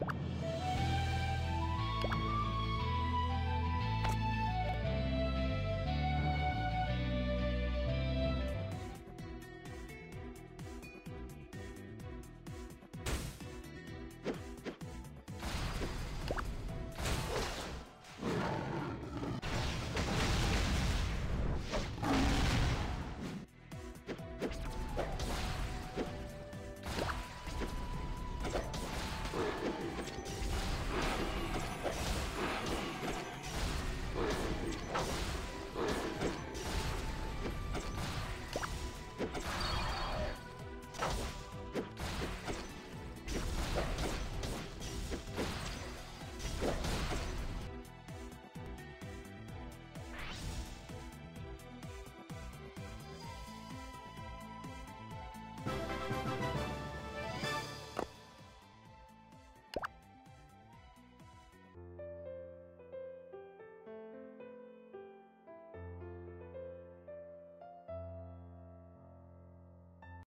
you